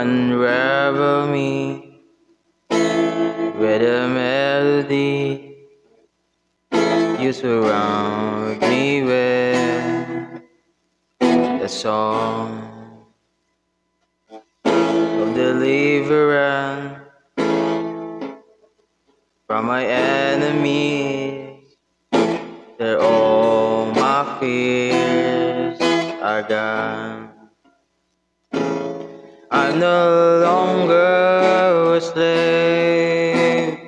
unravel me with a melody. You surround me with the song of deliverance from my enemies. They're all my fears are gone. I'm no longer a slave.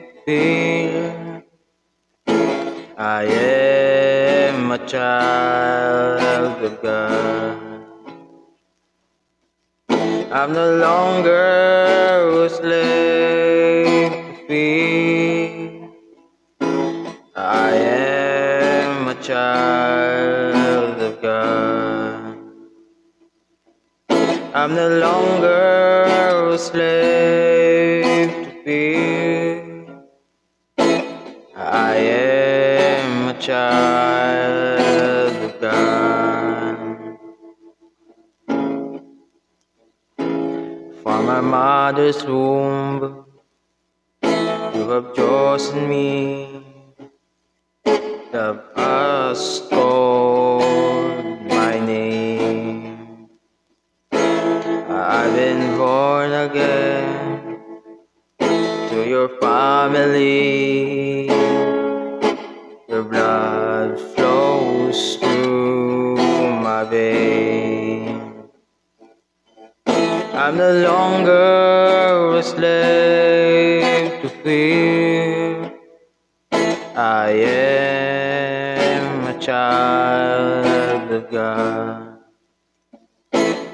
I am a child of God. I'm no longer a slave. I am a child I'm no longer a slave to fear. I am a child of God. From my mother's womb, you have chosen me. The has again to your family. Your blood flows through my veins. I'm no longer a slave to fear. I am a child of God.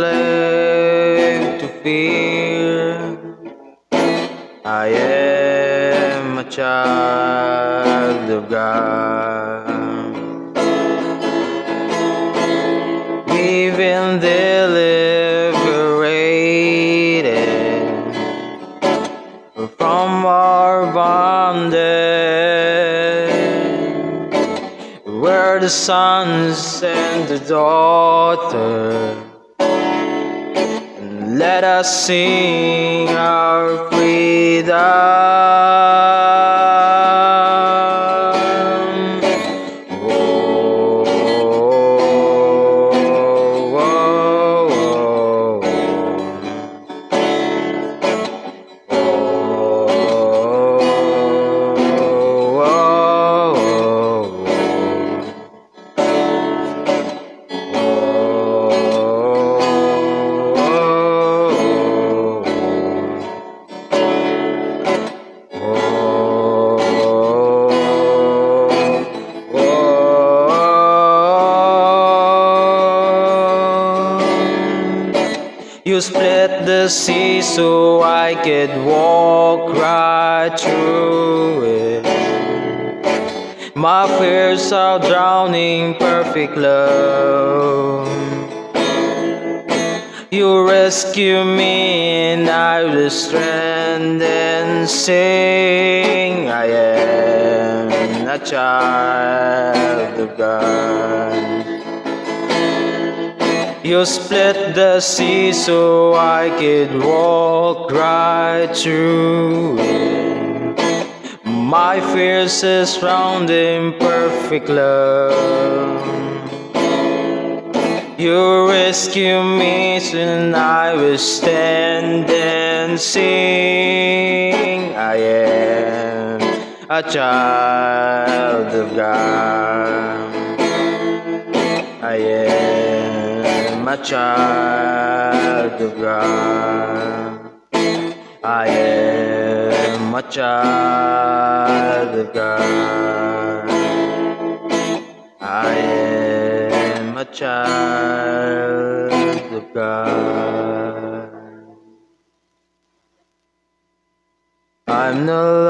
slave to fear. I am a child of God. We've liberated from our bondage, where the sons and the daughter. Let us sing our freedom. You split the sea so I could walk right through it. My fears are drowning perfect love. You rescue me and I will strength and sing. I am a child of God. You split the sea so I could walk right through. My fears is drowned in perfect love. You rescue me and I will stand and sing. I am a child of God. I am am a child of God. I am a child of God. I am a child of God. I'm no